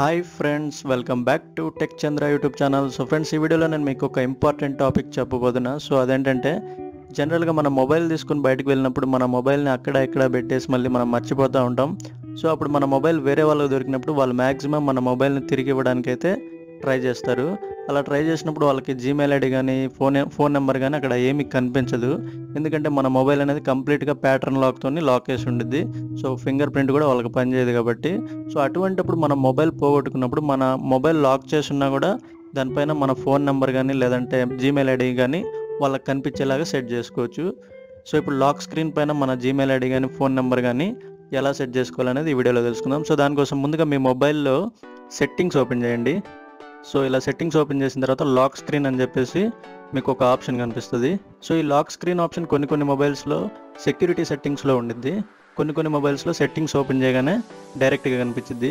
Hi friends welcome back to tech Chandra YouTube channel so friends ఈ వీడియోలో నేను మీకు ఒక ఇంపార్టెంట్ టాపిక్ చెప్పబోతున్నా. సో అదేంటంటే జనరల్గా మన మొబైల్ తీసుకుని బయటకు వెళ్ళినప్పుడు మన మొబైల్ని అక్కడ ఇక్కడ పెట్టేసి మళ్ళీ మనం మర్చిపోతూ ఉంటాం. సో అప్పుడు మన మొబైల్ వేరే వాళ్ళకి దొరికినప్పుడు వాళ్ళు మ్యాక్సిమం మన మొబైల్ని తిరిగి ఇవ్వడానికి అయితే ట్రై చేస్తారు. అలా ట్రై చేసినప్పుడు వాళ్ళకి జీమెయిల్ ఐడి కానీ ఫోన్ ఫోన్ నెంబర్ కానీ అక్కడ ఏమీ కనిపించదు. ఎందుకంటే మన మొబైల్ అనేది కంప్లీట్గా ప్యాటర్న్ లాక్తో లాక్ చేసి ఉండిద్ది. సో ఫింగర్ ప్రింట్ కూడా వాళ్ళకి పనిచేయదు కాబట్టి. సో అటువంటిప్పుడు మన మొబైల్ పోగొట్టుకున్నప్పుడు మన మొబైల్ లాక్ చేసి ఉన్నా కూడా దానిపైన మన ఫోన్ నెంబర్ కానీ లేదంటే జీమెయిల్ ఐడి కానీ వాళ్ళకి కనిపించేలాగా సెట్ చేసుకోవచ్చు. సో ఇప్పుడు లాక్ స్క్రీన్ పైన మన జీమెయిల్ ఐడి కానీ ఫోన్ నెంబర్ కానీ ఎలా సెట్ చేసుకోవాలనేది ఈ వీడియోలో తెలుసుకుందాం. సో దానికోసం ముందుగా మీ మొబైల్లో సెట్టింగ్స్ ఓపెన్ చేయండి. సో ఇలా సెట్టింగ్స్ ఓపెన్ చేసిన తర్వాత లాక్ స్క్రీన్ అని చెప్పేసి మీకు ఒక ఆప్షన్ కనిపిస్తుంది. సో ఈ లాక్ స్క్రీన్ ఆప్షన్ కొన్ని కొన్ని మొబైల్స్లో సెక్యూరిటీ సెట్టింగ్స్లో ఉండిద్ది. కొన్ని కొన్ని మొబైల్స్లో సెట్టింగ్స్ ఓపెన్ చేయగానే డైరెక్ట్గా కనిపించింది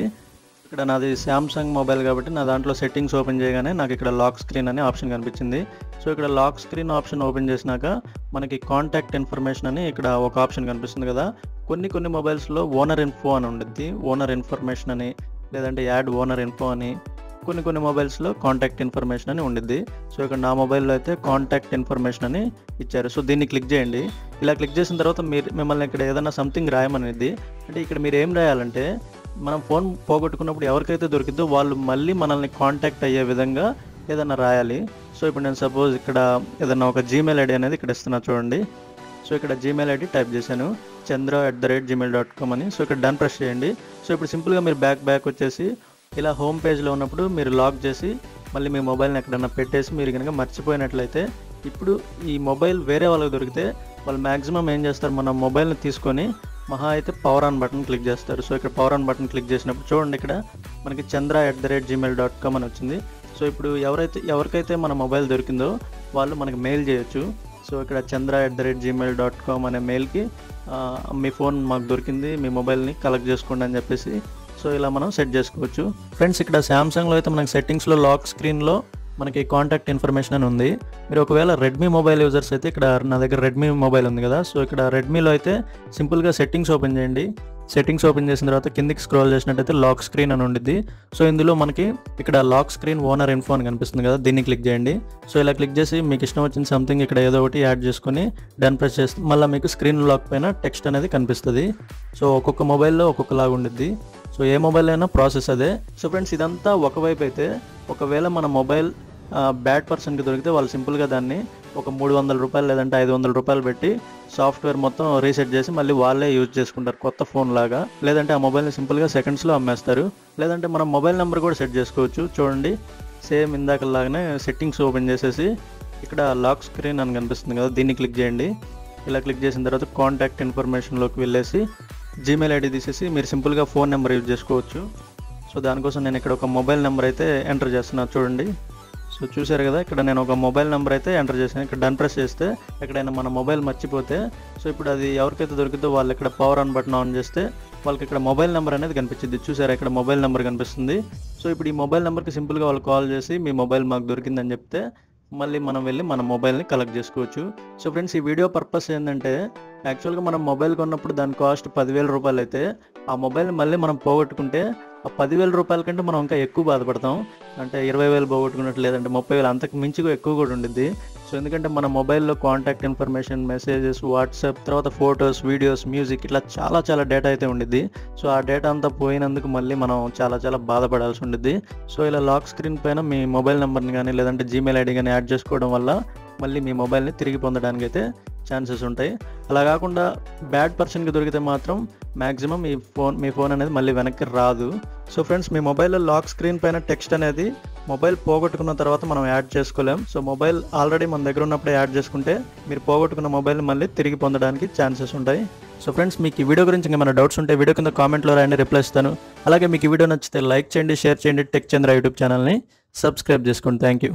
ఇక్కడ నాది శాంసంగ్ మొబైల్ కాబట్టి నా దాంట్లో సెట్టింగ్స్ ఓపెన్ చేయగానే నాకు ఇక్కడ లాక్ స్క్రీన్ అనే ఆప్షన్ కనిపించింది. సో ఇక్కడ లాక్ స్క్రీన్ ఆప్షన్ ఓపెన్ చేసినాక మనకి కాంటాక్ట్ ఇన్ఫర్మేషన్ అని ఇక్కడ ఒక ఆప్షన్ కనిపిస్తుంది కదా. కొన్ని కొన్ని మొబైల్స్లో ఓనర్ ఇన్ఫో అని ఉండిద్ది. ఓనర్ ఇన్ఫర్మేషన్ అని లేదంటే యాడ్ ఓనర్ ఇన్ఫో అని కొన్ని కొన్ని మొబైల్స్లో కాంటాక్ట్ ఇన్ఫర్మేషన్ అని ఉండిద్ది. సో ఇక్కడ నా మొబైల్లో అయితే కాంటాక్ట్ ఇన్ఫర్మేషన్ అని ఇచ్చారు. సో దీన్ని క్లిక్ చేయండి. ఇలా క్లిక్ చేసిన తర్వాత మీరు మిమ్మల్ని ఇక్కడ ఏదైనా సంథింగ్ రాయమనేది. అంటే ఇక్కడ మీరు ఏం రాయాలంటే మనం ఫోన్ పోగొట్టుకున్నప్పుడు ఎవరికైతే దొరికిద్దో వాళ్ళు మళ్ళీ మనల్ని కాంటాక్ట్ అయ్యే విధంగా ఏదైనా రాయాలి. సో ఇప్పుడు నేను సపోజ్ ఇక్కడ ఏదైనా ఒక జీమెయిల్ ఐడి అనేది ఇక్కడ ఇస్తున్నా చూడండి. సో ఇక్కడ జీమెయిల్ ఐడి టైప్ చేశాను. Chandra at the rate Gmail dot com అని. సో ఇక్కడ డన్ ప్రెస్ చేయండి. సో ఇప్పుడు సింపుల్గా మీరు బ్యాక్ బ్యాక్ వచ్చేసి ఇలా హోమ్ పేజ్లో ఉన్నప్పుడు మీరు లాక్ చేసి మళ్ళీ మీ మొబైల్ని ఎక్కడన్నా పెట్టేసి మీరు కనుక మర్చిపోయినట్లయితే ఇప్పుడు ఈ మొబైల్ వేరే వాళ్ళకి దొరికితే వాళ్ళు మ్యాక్సిమం ఏం చేస్తారు? మన మొబైల్ని తీసుకొని మహా అయితే పవర్ ఆన్ బటన్ క్లిక్ చేస్తారు. సో ఇక్కడ పవర్ ఆన్ బటన్ క్లిక్ చేసినప్పుడు చూడండి ఇక్కడ మనకి Chandra at the rate Gmail dot com అని వచ్చింది. సో ఇప్పుడు ఎవరైతే ఎవరికైతే మన మొబైల్ దొరికిందో వాళ్ళు మనకి మెయిల్ చేయొచ్చు. సో ఇక్కడ Chandra at the rate Gmail dot com అనే మెయిల్కి మీ ఫోన్ మాకు దొరికింది. మీ మొబైల్ని కలెక్ట్ చేసుకోండి అని చెప్పేసి సో ఇలా మనం సెట్ చేసుకోవచ్చు. ఫ్రెండ్స్ ఇక్కడ శాంసంగ్లో అయితే మనకి సెట్టింగ్స్లో లాక్ స్క్రీన్లో మనకి కాంటాక్ట్ ఇన్ఫర్మేషన్ అని ఉంది. మీరు ఒకవేళ రెడ్మీ మొబైల్ యూజర్స్ అయితే ఇక్కడ నా దగ్గర రెడ్మీ మొబైల్ ఉంది కదా సో ఇక్కడ రెడ్మీలో అయితే సింపుల్గా సెట్టింగ్స్ ఓపెన్ చేయండి. సెట్టింగ్స్ ఓపెన్ చేసిన తర్వాత కిందికి స్క్రోల్ చేసినట్టయితే లాక్ స్క్రీన్ అని ఉండిద్ది. సో ఇందులో మనకి ఇక్కడ లాక్ స్క్రీన్ ఓనర్ ఇన్ఫో అని కనిపిస్తుంది కదా దీన్ని క్లిక్ చేయండి. సో ఇలా క్లిక్ చేసి మీకు ఇష్టం వచ్చిన సంథింగ్ ఇక్కడ ఏదో ఒకటి యాడ్ చేసుకొని డన్ ప్రెస్ చేస్తే మళ్ళీ మీకు స్క్రీన్ లాక్ పైన టెక్స్ట్ అనేది కనిపిస్తుంది. సో ఒక్కొక్క మొబైల్లో ఒక్కొక్కలాగా ఉండిద్ది. సో ఏ మొబైల్ అయినా ప్రాసెస్ అదే. సో ఫ్రెండ్స్ ఇదంతా ఒకవైపు అయితే ఒకవేళ మన మొబైల్ బ్యాడ్ పర్సన్కి దొరికితే వాళ్ళు సింపుల్గా దాన్ని ఒక మూడు వందల రూపాయలు లేదంటే ఐదు వందల రూపాయలు పెట్టి సాఫ్ట్వేర్ మొత్తం రీసెట్ చేసి మళ్ళీ వాళ్ళే యూజ్ చేసుకుంటారు కొత్త ఫోన్ లాగా. లేదంటే ఆ మొబైల్ని సింపుల్గా సెకండ్స్లో అమ్మేస్తారు. లేదంటే మనం మొబైల్ నెంబర్ కూడా సెట్ చేసుకోవచ్చు. చూడండి సేమ్ ఇందాకలాగానే సెట్టింగ్స్ ఓపెన్ చేసేసి ఇక్కడ లాక్ స్క్రీన్ అని కనిపిస్తుంది కదా దీన్ని క్లిక్ చేయండి. ఇలా క్లిక్ చేసిన తర్వాత కాంటాక్ట్ ఇన్ఫర్మేషన్లోకి వెళ్ళేసి జీమెయిల్ ఐడి తీసేసి మీరు సింపుల్గా ఫోన్ నెంబర్ యూజ్ చేసుకోవచ్చు. సో దానికోసం నేను ఇక్కడ ఒక మొబైల్ నెంబర్ అయితే ఎంటర్ చేస్తున్నాను చూడండి. సో చూసారు కదా ఇక్కడ నేను ఒక మొబైల్ నెంబర్ అయితే ఎంటర్ చేశాను. ఇక్కడ డన్ ప్రెస్ చేస్తే ఎక్కడైనా మన మొబైల్ మర్చిపోతే సో ఇప్పుడు అది ఎవరికైతే దొరికితే వాళ్ళు ఇక్కడ పవర్ ఆన్ బటన్ ఆన్ చేస్తే వాళ్ళకి ఇక్కడ మొబైల్ నెంబర్ అనేది కనిపించింది. చూసారా ఇక్కడ మొబైల్ నెంబర్ కనిపిస్తుంది. సో ఇప్పుడు ఈ మొబైల్ నెంబర్కి సింపుల్గా వాళ్ళు కాల్ చేసి మీ మొబైల్ మాకు దొరికిందని చెప్తే మళ్ళీ మనం వెళ్ళి మన మొబైల్ని కలెక్ట్ చేసుకోవచ్చు. సో ఫ్రెండ్స్ ఈ వీడియో పర్పస్ ఏంటంటే యాక్చువల్గా మనం మొబైల్ కొన్నప్పుడు దాని కాస్ట్ పదివేల రూపాయలు అయితే ఆ మొబైల్ మళ్ళీ మనం పోగొట్టుకుంటే ఆ పదివేల రూపాయల కంటే మనం ఇంకా ఎక్కువ బాధపడతాం. అంటే ఇరవై వేలు పోగొట్టుకున్నట్టు లేదంటే ముప్పై వేలు అంతకు మించి ఎక్కువ కూడా ఉండిద్ది. సో ఎందుకంటే మన మొబైల్లో కాంటాక్ట్ ఇన్ఫర్మేషన్ మెసేజెస్ వాట్సాప్ తర్వాత ఫొటోస్ వీడియోస్ మ్యూజిక్ ఇట్లా చాలా చాలా డేటా అయితే ఉండిద్ది. సో ఆ డేటా అంతా పోయినందుకు మళ్ళీ మనం చాలా చాలా బాధపడాల్సి ఉండిద్ది. సో ఇలా లాక్ స్క్రీన్ పైన మీ మొబైల్ నెంబర్ని కానీ లేదంటే జీమెయిల్ ఐడి కానీ యాడ్ చేసుకోవడం వల్ల మళ్ళీ మీ మొబైల్ని తిరిగి పొందడానికి అయితే ఛాన్సెస్ ఉంటాయి. అలా కాకుండా బ్యాడ్ పర్సన్కి దొరికితే మాత్రం మ్యాక్సిమం మీ ఫోన్ మీ ఫోన్ అనేది మళ్ళీ వెనక్కి రాదు. సో ఫ్రెండ్స్ మీ మొబైల్లో లాక్ స్క్రీన్ పైన టెక్స్ట్ అనేది మొబైల్ పోగొట్టుకున్న తర్వాత మనం యాడ్ చేసుకోలేం. సో మొబైల్ ఆల్రెడీ మన దగ్గర ఉన్నప్పుడే యాడ్ చేసుకుంటే మీరు పోగొట్టుకున్న మొబైల్ మళ్ళీ తిరిగి పొందడానికి ఛాన్సెస్ ఉంటాయి. సో ఫ్రెండ్స్ మీకు ఈ వీడియో గురించి ఏమైనా డౌట్స్ ఉంటే వీడియో కింద కామెంట్లో రాయండి రిప్లై ఇస్తాను. అలాగే మీకు ఈ వీడియో నచ్చితే లైక్ చేయండి షేర్ చేయండి టెక్ చంద్ర యూట్యూబ్ ఛానల్ని సబ్స్క్రైబ్ చేసుకోండి థ్యాంక్ యూ.